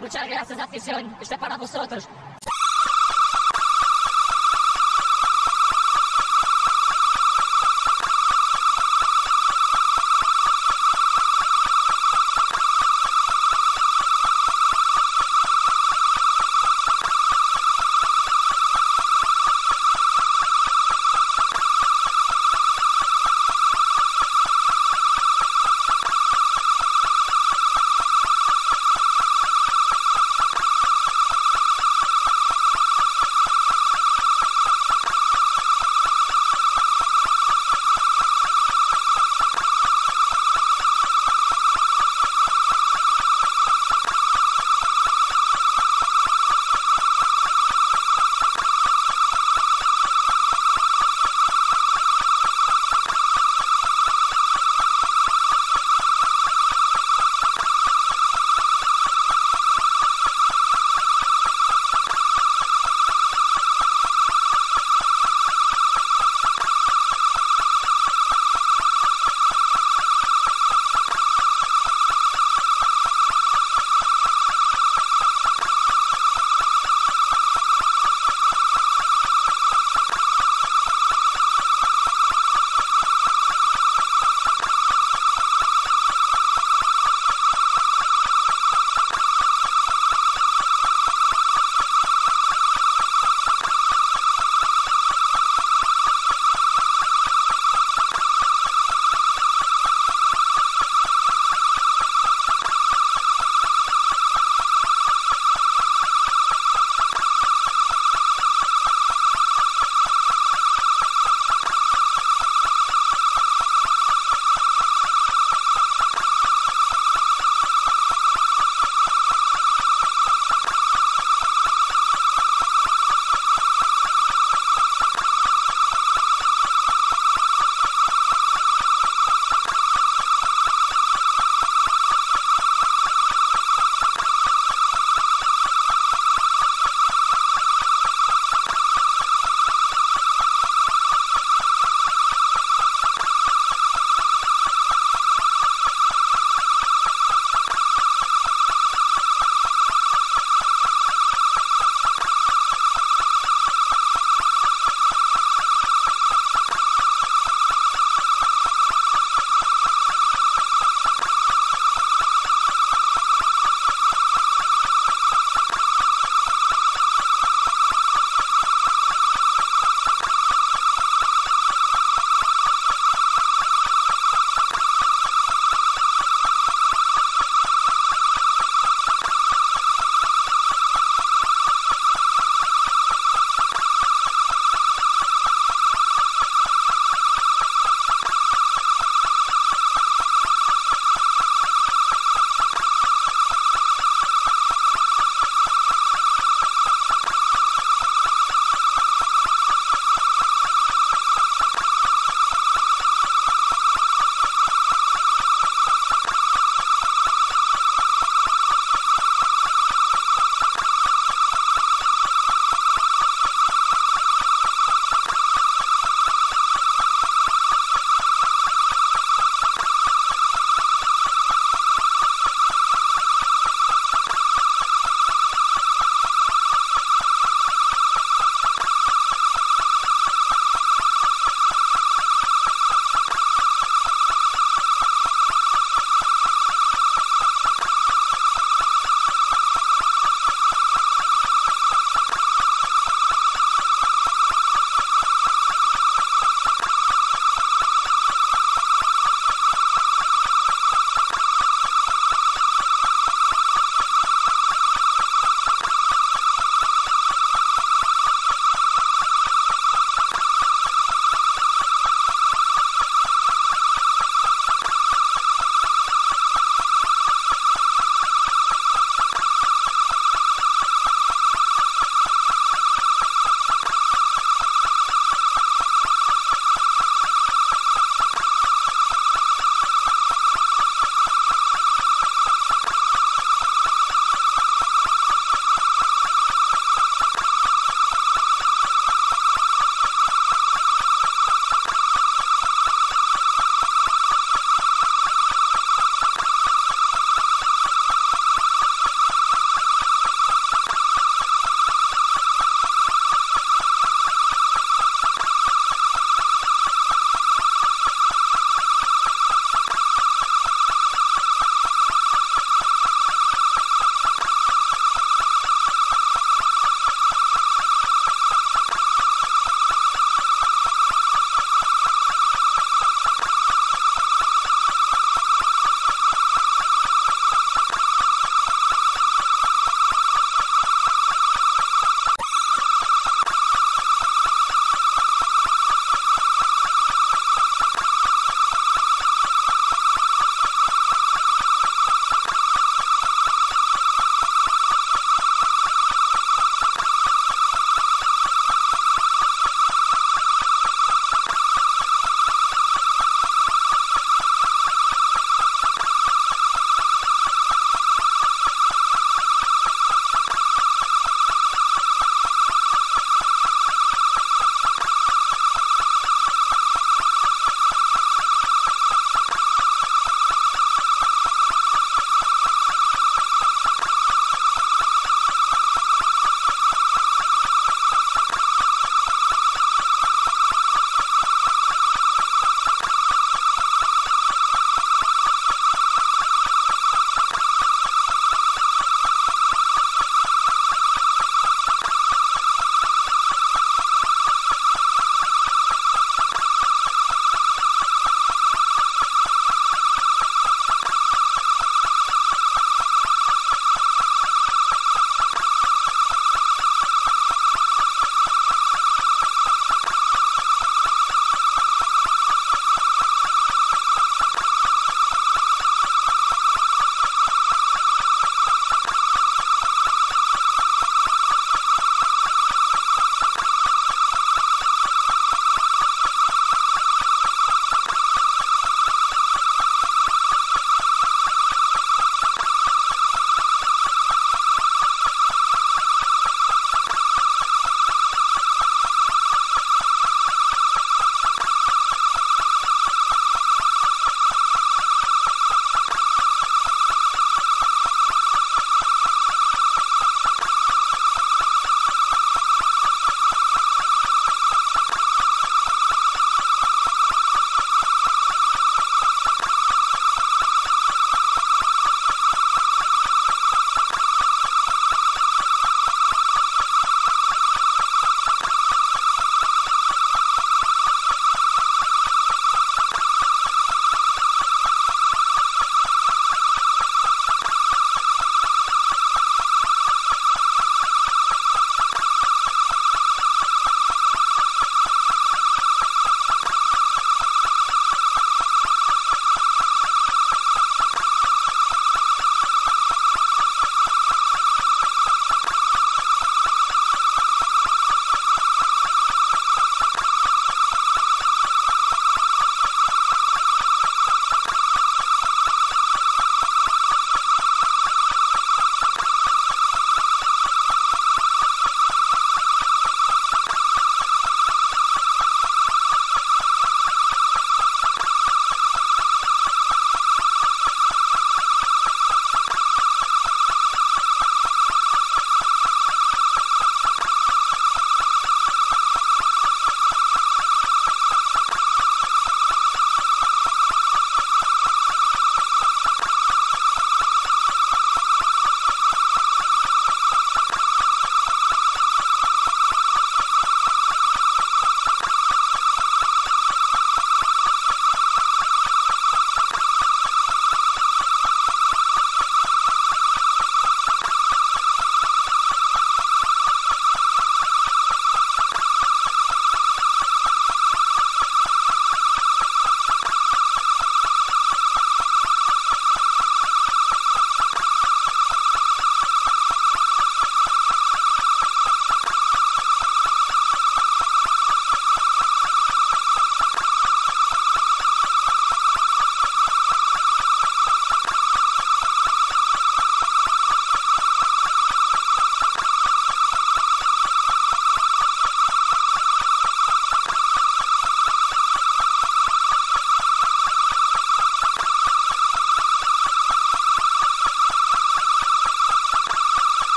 Muchas gracias, afición. Este es para vosotros.